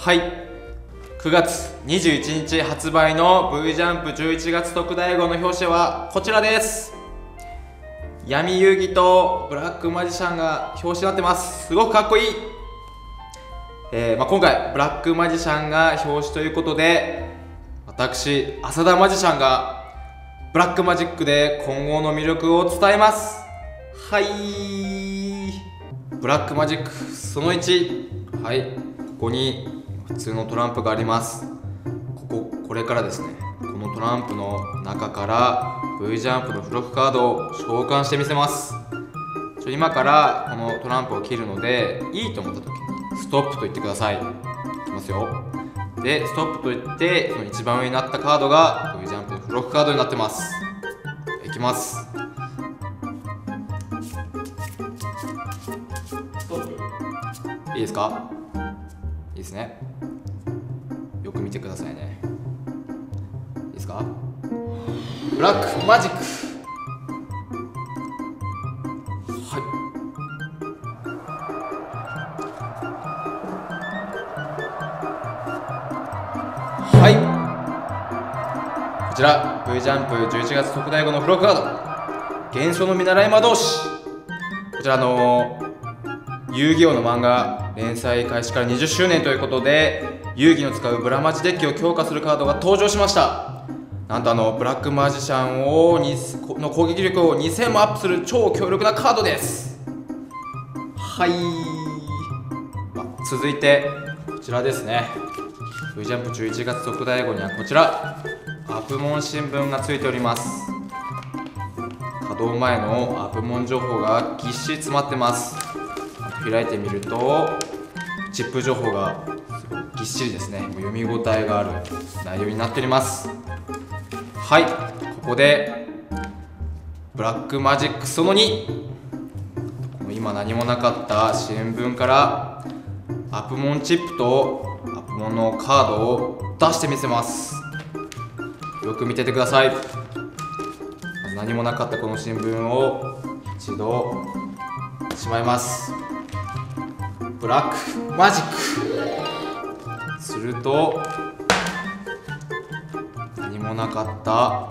はい。9月21日発売の V ジャンプ11月特大号の表紙はこちらです。闇遊戯とブラックマジシャンが表紙になってます。すごくかっこいい、えーまあ、今回ブラックマジシャンが表紙ということで私浅田マジシャンがブラックマジックで今後の魅力を伝えます。はい。ブラックマジックその1はい。ここに普通のトランプがあります。こここれからですね。このトランプの中から V ジャンプの付録カードを召喚してみせます。ちょ今からこのトランプを切るのでいいと思った時にストップと言ってください。いきますよ。でストップと言ってその一番上になったカードが V ジャンプの付録カードになってます。いきます。いいですか？いいですね。よく見てくださいね。いいですか？ブラックマジック。はい。はい。こちら V ジャンプ11月特大号のフロックカード。幻想の見習い魔導士。こちらの遊戯王の漫画連載開始から20周年ということで遊戯の使うブラマジデッキを強化するカードが登場しました。なんとあのブラックマジシャンをにの攻撃力を2000もアップする超強力なカードです。はい。続いてこちらですね。V ジャンプ11月特大号にはこちら。アプモン新聞がついております。稼働前のアプモン情報がぎっしり詰まってます。開いてみるとチップ情報がぎっしりですね。読み応えがある内容になっております。はい。ここでブラックマジックその2今何もなかった新聞からアプモンチップとアプモンのカードを出してみせます。よく見ててください。何もなかったこの新聞を一度しまいます。ブラックマジックると何もなかった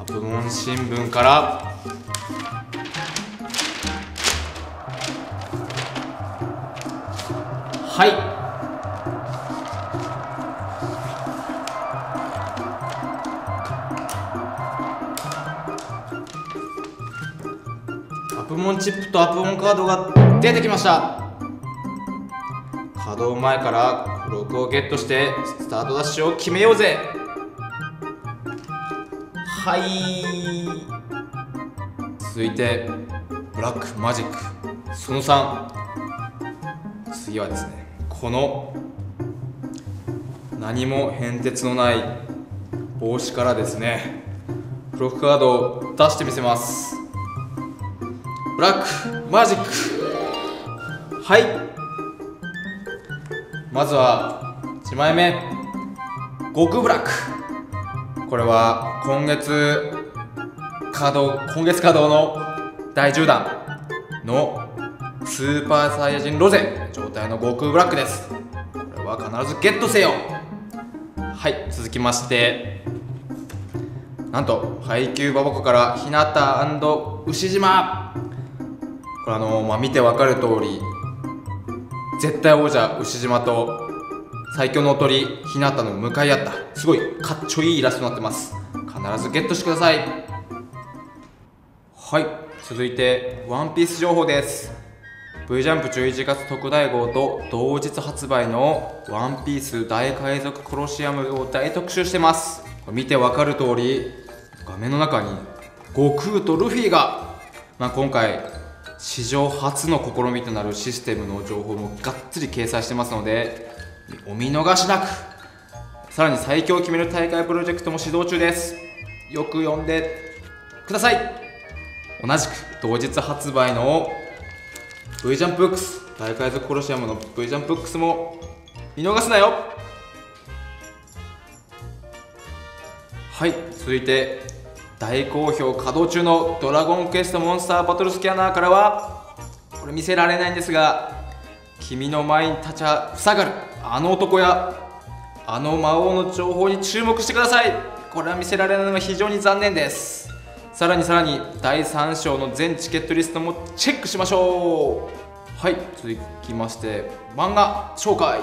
アプモン新聞からはい。アプモンチップとアプモンカードが出てきました。稼働前から付録をゲットしてスタートダッシュを決めようぜ。はい。続いてブラックマジックその3次はですねこの何も変哲のない帽子からですね付録カードを出してみせます。ブラックマジックはい。まずは1枚目。極ブラックこれは今月稼働今月稼働の第10弾のスーパーサイヤ人ロゼ。状態の悟空ブラックです。これは必ずゲットせよ。はい続きまして。なんと配給ババコから日向牛島。これあのまあ見てわかる通り絶対王者牛島と最強のおとり日向の向かい合ったすごいかっちょいいイラストになってます。必ずゲットしてください。はい。続いてワンピース情報です。V ジャンプ11月特大号と同日発売のワンピース大海賊コロシアムを大特集してます。見てわかる通り画面の中に悟空とルフィが、まあ、今回史上初の試みとなるシステムの情報もがっつり掲載してますのでお見逃しなく。さらに最強を決める大会プロジェクトも始動中です。よく読んでください。同じく同日発売の V ジャンプックス大海賊コロシアムの V ジャンプックスも見逃すなよ。はい続いて大好評稼働中のドラゴンクエストモンスターバトルスキャナーからはこれ見せられないんですが君の前に立ちは塞がるあの男やあの魔王の情報に注目してください。これは見せられないのが非常に残念です。さらにさらに第3章の全チケットリストもチェックしましょう。はい続きまして漫画紹介。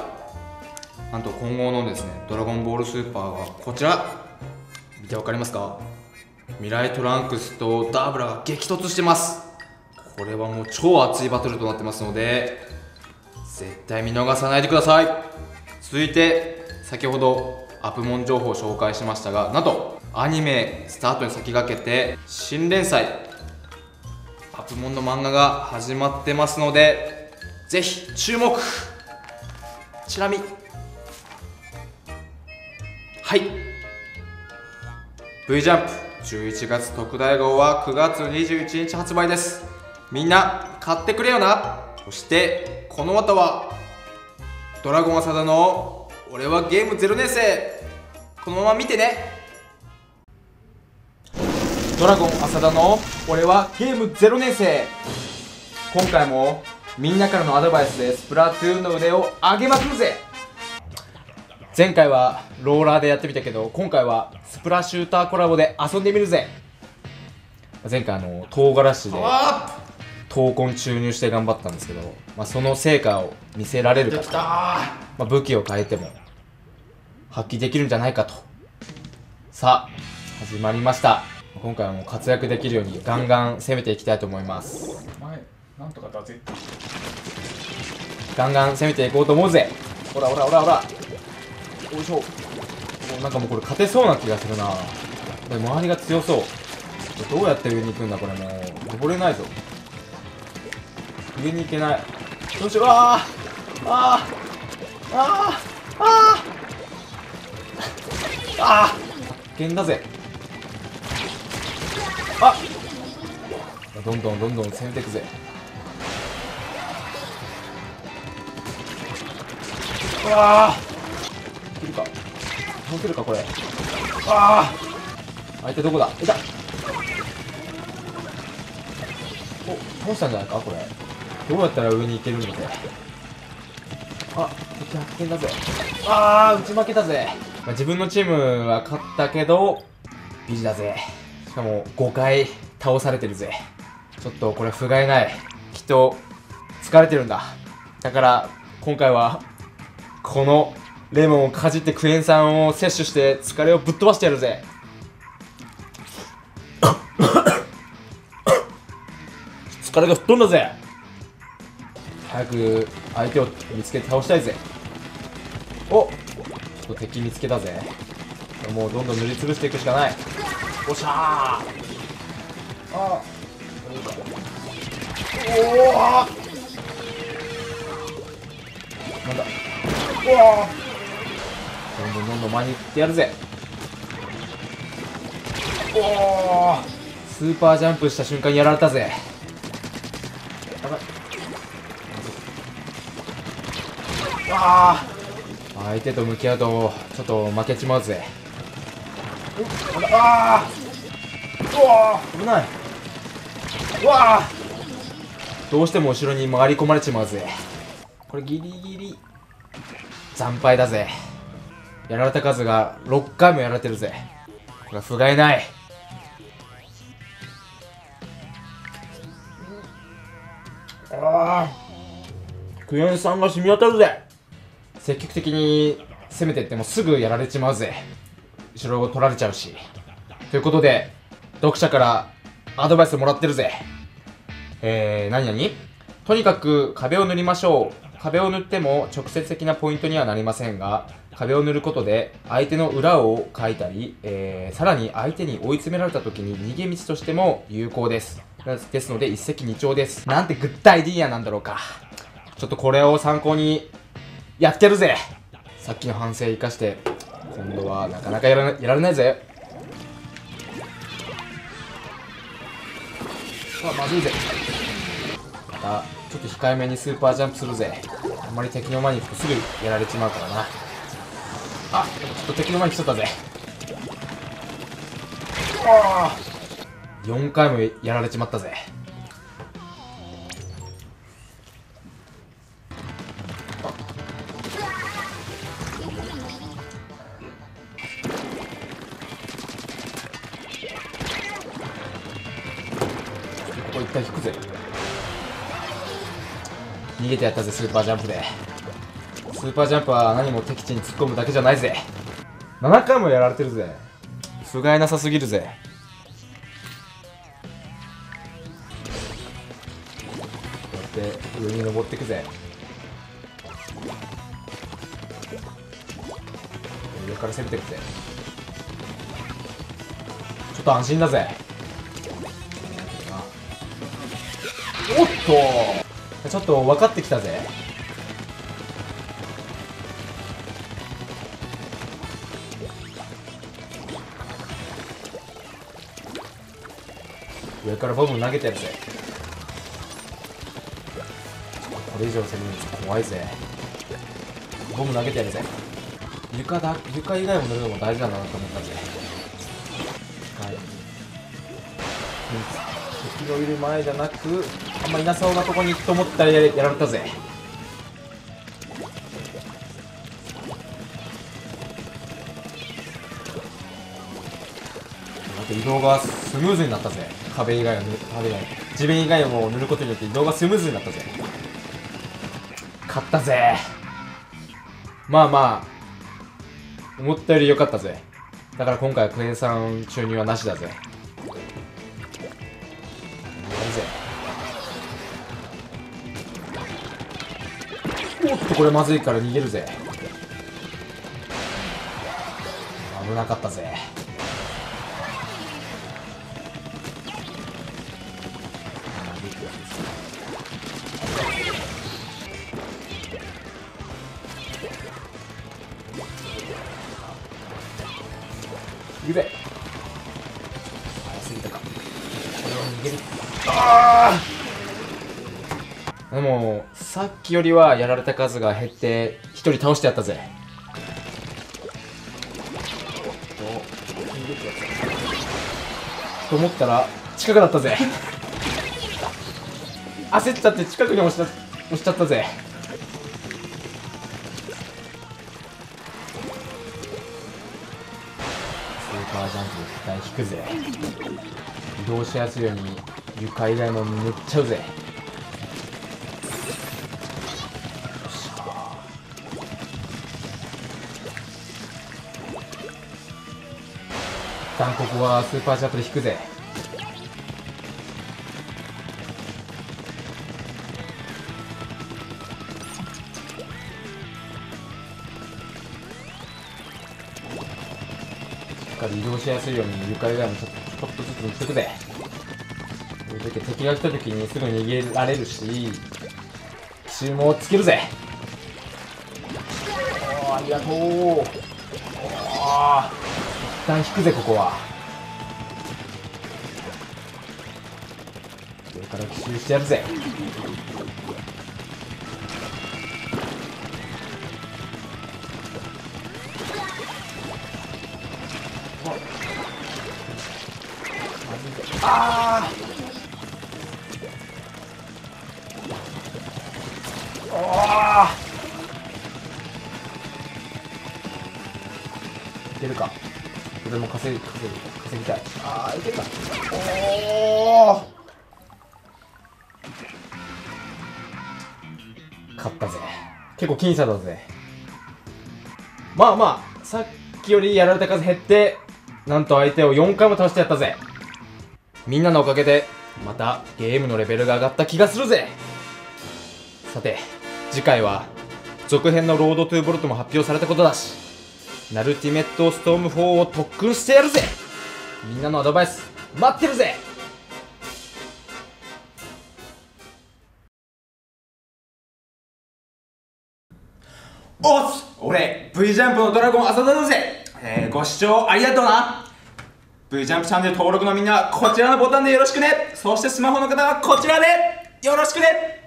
なんと今後のですね「ドラゴンボールスーパー」がこちら。見てわかりますか？未来トランクスとダーブラが激突してます。これはもう超熱いバトルとなってますので絶対見逃さないでください。続いて先ほどアプモン情報を紹介しましたがなんとアニメスタートに先駆けて新連載アプモンの漫画が始まってますのでぜひ注目。ちなみはい。V ジャンプ。11月特大号は9月21日発売です。みんな買ってくれよな。そしてこの後はドラゴン浅田の俺はゲーム0年生。このまま見てね。ドラゴン浅田の俺はゲーム0年生。今回もみんなからのアドバイスでスプラトゥーンの腕を上げまくるぜ。前回はローラーでやってみたけど今回はスプラシューターコラボで遊んでみるぜ。前回あの唐辛子で闘魂注入して頑張ったんですけど、まあ、その成果を見せられるかと、まあ、武器を変えても発揮できるんじゃないかと。さあ始まりました。今回はもう活躍できるようにガンガン攻めていきたいと思います。前なんとかだぜ。ガンガン攻めていこうと思うぜ。ほらほらほらほらよいしょ。もうなんかもうこれ勝てそうな気がするな。で周りが強そう。どうやって上に行くんだこれもう。登れないぞ。上に行けない。どうしよう。あー。あー。あー。あー。あー。危険だぜ。あ。どんどんどんどん攻めていくぜ。うわあ倒せるかこれ。ああ相手どこだ？いた。お倒したんじゃないか？これ。どうやったら上に行けるんだぜあ敵発見だぜ。ああ打ち負けたぜ、まあ、自分のチームは勝ったけどビジだぜ。しかも5回倒されてるぜ。ちょっとこれ不甲斐ない。きっと疲れてるんだ。だから今回はこのレモンをかじってクエン酸を摂取して疲れをぶっ飛ばしてやるぜ。疲れが吹っ飛んだぜ。早く相手を見つけて倒したいぜ。おちょっと敵見つけたぜ。もうどんどん塗りつぶしていくしかない。おっしゃー。あおおなんだ。うわどんどんどんどん前に行ってやるぜ。おおスーパージャンプした瞬間やられたぜ。やばい。あ相手と向き合うとちょっと負けちまうぜ。ああうわ危ない。うわどうしても後ろに回り込まれちまうぜ。これギリギリ惨敗だぜ。やられた数が6回もやられてるぜ。これは不甲斐ない。ああ。クエン酸が染み渡るぜ。積極的に攻めていってもすぐやられちまうぜ。後ろを取られちゃうし。ということで読者からアドバイスもらってるぜ。えー、何々とにかく壁を塗りましょう。壁を塗っても直接的なポイントにはなりませんが壁を塗ることで相手の裏をかいたり、えー、さらに相手に追い詰められた時に逃げ道としても有効です。ですので一石二鳥です。なんてグッドアイディアなんだろうか。ちょっとこれを参考にやってるぜ。さっきの反省生かして今度はなかなかやらやられないぜ。あまずいぜ。またちょっと控えめにスーパージャンプするぜ。あんまり敵の前に行くとすぐやられちまうからな。あちょっと敵の前に来ちゃったぜ。ああ4回もやられちまったぜ。ここ一回引くぜ。逃げてやったぜスーパージャンプで。スーパージャンプは何も敵地に突っ込むだけじゃないぜ。7回もやられてるぜ。不甲斐なさすぎるぜ。こうやって上に登ってくぜ。上から攻めてくぜ。ちょっと安心だぜ。おっとちょっと分かってきたぜ。上からボム投げてやるぜ。これ以上攻めると怖いぜ。ボム投げてやるぜ。床だ床以外も塗るのも大事だなと思ったぜ。はい。敵のいる前じゃなくあんまいなそうなとこに行くと思ったらややられたぜ。あと移動がスムーズになったぜ。壁以外を塗る壁以外。地面以外も塗ることによって移動がスムーズになったぜ。勝ったぜ。まあまあ思ったより良かったぜ。だから今回はクエン酸注入はなしだぜ。おっとこれまずいから逃げるぜ。危なかったぜ。行くぜ早すぎたか。これは逃げる。ああでもさっきよりはやられた数が減って一人倒してやったぜ。と思ったら近くだったぜ。焦っちゃって近くに押した押しちゃったぜ。スーパージャンプ一旦引くぜ。移動しやすいように床以外も塗っちゃうぜ。旦ここはスーパージャンプで引くぜ。しっかり移動しやすいように床以外もちょっとちょっとずつ塗っていくぜ。こういう時敵が来た時にすぐ逃げられるし奇襲もつけるぜ。おーありがとう。おー。一旦引くぜここは。上から奇襲してやるぜ。あー。あー。いけるか。これも稼ぎ稼ぎ稼ぎたい。ああいけるかおお勝ったぜ。結構僅差だぜ。まあまあさっきよりやられた数減ってなんと相手を4回も倒してやったぜ。みんなのおかげでまたゲームのレベルが上がった気がするぜ。さて次回は続編のロードトゥーボルトも発表されたことだしナルティメットストーム4を特訓してやるぜ。みんなのアドバイス待ってるぜ。おっ俺 V ジャンプのドラゴン浅田だぜ、えー、ご視聴ありがとうな。V ジャンプチャンネル登録のみんなはこちらのボタンでよろしくね。そしてスマホの方はこちらでよろしくね。